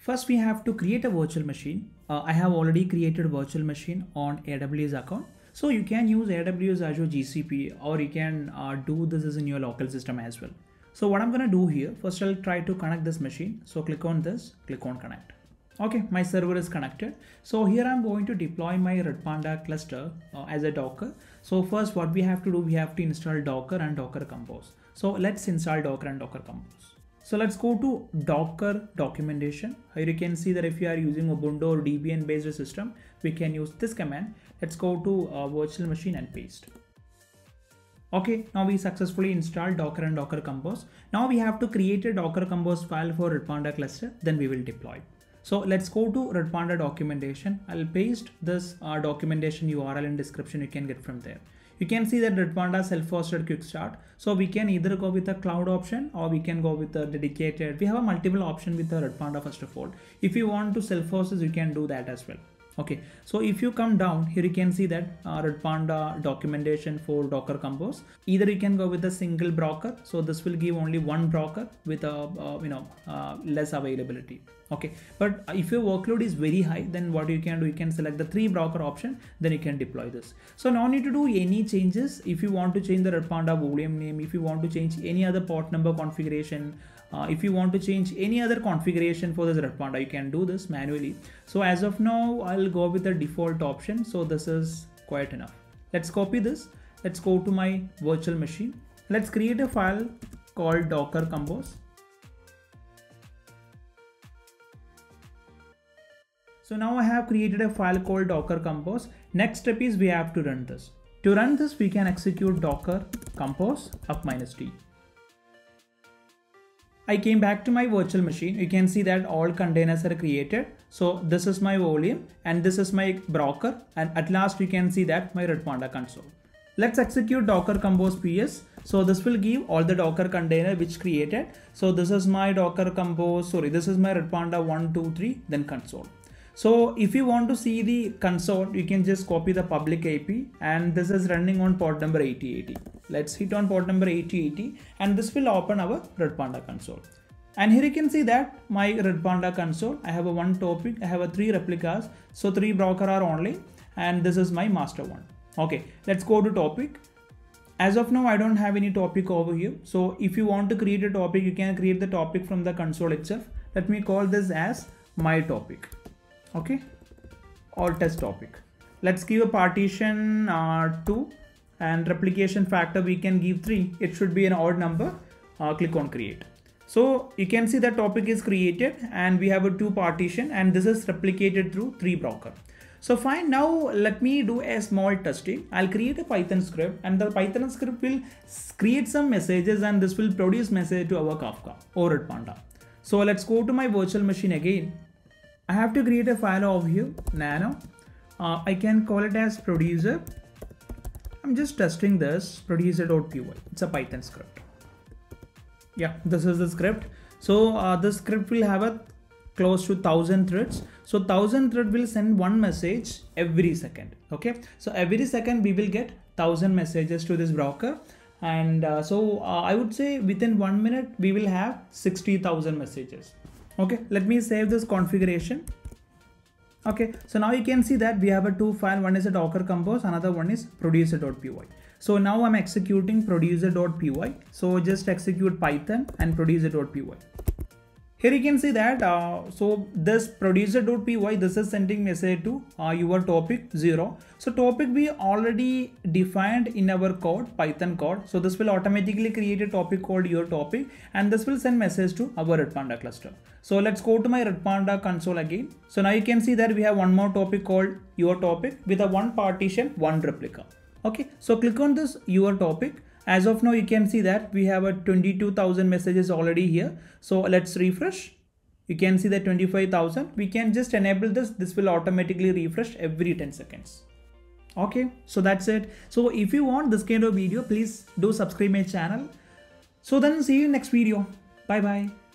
First, we have to create a virtual machine. Uh, I have already created a virtual machine on AWS account. So you can use AWS Azure GCP or you can uh, do this in your local system as well. So what I'm gonna do here, first I'll try to connect this machine. So click on this, click on connect. Okay, my server is connected. So here I'm going to deploy my Redpanda cluster uh, as a Docker. So first what we have to do, we have to install Docker and Docker Compose. So let's install Docker and Docker Compose. So let's go to Docker documentation. Here you can see that if you are using Ubuntu or Debian based system, we can use this command. Let's go to uh, virtual machine and paste. Okay, now we successfully installed Docker and Docker Compose. Now we have to create a Docker Compose file for Redpanda cluster, then we will deploy. So let's go to Redpanda documentation. I'll paste this uh, documentation URL in description you can get from there. You can see that Redpanda self-hosted quick start. So we can either go with a cloud option or we can go with a dedicated. We have a multiple option with the Redpanda first of all. If you want to self-host you can do that as well okay. So if you come down here you can see that uh, redpanda documentation for docker compose. Either you can go with a single broker. So this will give only one broker with a uh, you know uh, less availability. Okay. But if your workload is very high then what you can do you can select the three broker option then you can deploy this. So no need to do any changes. If you want to change the redpanda volume name if you want to change any other port number configuration uh, if you want to change any other configuration for this redpanda you can do this manually. So as of now, I'll go with the default option. So this is quite enough. Let's copy this. Let's go to my virtual machine. Let's create a file called Docker Compose. So now I have created a file called Docker Compose. Next step is we have to run this. To run this, we can execute Docker Compose up minus D. I came back to my virtual machine. You can see that all containers are created. So this is my volume and this is my broker. And at last you can see that my Redpanda console. Let's execute Docker Compose PS. So this will give all the Docker container which created. So this is my Docker Compose, sorry, this is my Redpanda 1, 2, 3, then console. So if you want to see the console, you can just copy the public IP and this is running on port number 8080. Let's hit on port number 8080 and this will open our redpanda console. And here you can see that my redpanda console, I have a one topic, I have a three replicas. So three broker are only and this is my master one. Okay, let's go to topic. As of now, I don't have any topic over here. So if you want to create a topic, you can create the topic from the console itself. Let me call this as my topic okay. Or test topic. Let's give a partition uh, 2 and replication factor we can give 3 it should be an odd number. Uh, click on create. So you can see that topic is created and we have a two partition and this is replicated through three broker. So fine. Now let me do a small testing. I'll create a python script and the python script will create some messages and this will produce message to our kafka or Redpanda. so let's go to my virtual machine again I have to create a file over here, nano. Uh, I can call it as producer. I'm just testing this producer.py. It's a Python script. Yeah, this is the script. So uh, the script will have a close to thousand threads. So thousand thread will send one message every second. Okay. So every second we will get thousand messages to this broker. And uh, so uh, I would say within one minute we will have 60,000 messages okay let me save this configuration. Okay so now you can see that we have a two file. One is a docker compose another one is producer.py so now i'm executing producer.py so just execute python and producer.py here you can see that uh, so this producer.py this is sending message to uh, your topic 0 so topic we already defined in our code python code. So this will automatically create a topic called your topic and this will send message to our redpanda cluster. So let's go to my redpanda console again. So now you can see that we have one more topic called your topic with a one partition one replica. Okay so click on this your topic as of now you can see that we have a 22,000 messages already here. So let's refresh. You can see that 25,000 we can just enable this. This will automatically refresh every 10 seconds. Okay so that's it. So if you want this kind of video please do subscribe my channel. So then see you next video. Bye bye